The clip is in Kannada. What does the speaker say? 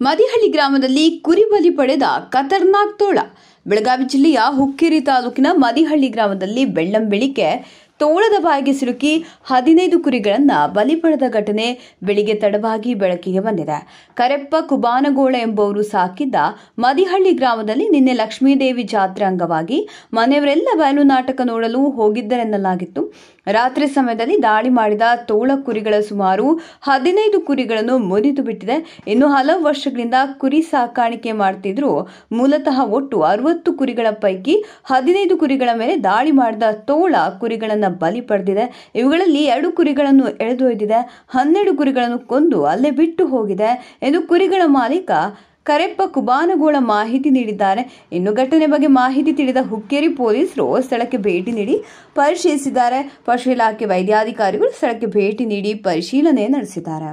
ಮದಿಹಳ್ಳಿ ಗ್ರಾಮದಲ್ಲಿ ಕುರಿ ಬಲಿ ಪಡೆದ ಖತರ್ನಾಕ್ ತೋಳ. ಬೆಳಗಾವಿ ಜಿಲ್ಲೆಯ ಹುಕ್ಕೇರಿ ತಾಲೂಕಿನ ಮದಿಹಳ್ಳಿ ಗ್ರಾಮದಲ್ಲಿ ಬೆಳ್ಳಂ ಬೆಳಿಗ್ಗೆ ತೋಳದ ಬಾಯಿಗೆ ಸಿಲುಕಿ ಹದಿನೈದು ಕುರಿಗಳನ್ನು ಬಲಿ ಪಡೆದ ಘಟನೆ ಬೆಳಿಗ್ಗೆ ತಡವಾಗಿ ಬೆಳಕಿಗೆ ಬಂದಿದೆ. ಕರೆಪ್ಪ ಕುಬಾನಗೋಳ ಎಂಬುವರು ಸಾಕಿದ್ದ ಮದಿಹಳ್ಳಿ ಗ್ರಾಮದಲ್ಲಿ ನಿನ್ನೆ ಲಕ್ಷ್ಮೀದೇವಿ ಜಾತ್ರೆ ಅಂಗವಾಗಿ ಮನೆಯವರೆಲ್ಲ ಬಯಲು ನಾಟಕ ನೋಡಲು ಹೋಗಿದ್ದರೆನ್ನಲಾಗಿತ್ತು. ರಾತ್ರಿ ಸಮಯದಲ್ಲಿ ದಾಳಿ ಮಾಡಿದ ತೋಳ ಕುರಿಗಳ ಸುಮಾರು ಹದಿನೈದು ಕುರಿಗಳನ್ನು ಮುರಿದು ಬಿಟ್ಟಿದೆ. ಇನ್ನು ಹಲವು ವರ್ಷಗಳಿಂದ ಕುರಿ ಸಾಕಾಣಿಕೆ ಮಾಡ್ತಿದ್ರು. ಮೂಲತಃ ಒಟ್ಟು ಅರವತ್ತು ಕುರಿಗಳ ಪೈಕಿ ಹದಿನೈದು ಕುರಿಗಳ ಮೇಲೆ ದಾಳಿ ಮಾಡಿದ ತೋಳ ಕುರಿಗಳನ್ನ ಬಲಿ ಪಡೆದಿದೆ. ಇವುಗಳಲ್ಲಿ ಎರಡು ಕುರಿಗಳನ್ನು ಎಳೆದೊಯ್ದಿದೆ. ಹನ್ನೆರಡು ಕುರಿಗಳನ್ನು ಕೊಂದು ಅಲ್ಲೇ ಬಿಟ್ಟು ಹೋಗಿದೆ. ಎಂದು ಕುರಿಗಳ ಮಾಲೀಕ ಕರೆಪ್ಪ ಕುಬಾನಗೋಳ ಮಾಹಿತಿ ನೀಡಿದ್ದಾರೆ. ಇನ್ನು ಘಟನೆ ಬಗ್ಗೆ ಮಾಹಿತಿ ತಿಳಿದ ಹುಕ್ಕೇರಿ ಪೊಲೀಸರು ಸ್ಥಳಕ್ಕೆ ಭೇಟಿ ನೀಡಿ ಪರಿಶೀಲಿಸಿದ್ದಾರೆ. ಪಶು ಇಲಾಖೆ ವೈದ್ಯಾಧಿಕಾರಿಗಳು ಸ್ಥಳಕ್ಕೆ ಭೇಟಿ ನೀಡಿ ಪರಿಶೀಲನೆ ನಡೆಸಿದ್ದಾರೆ.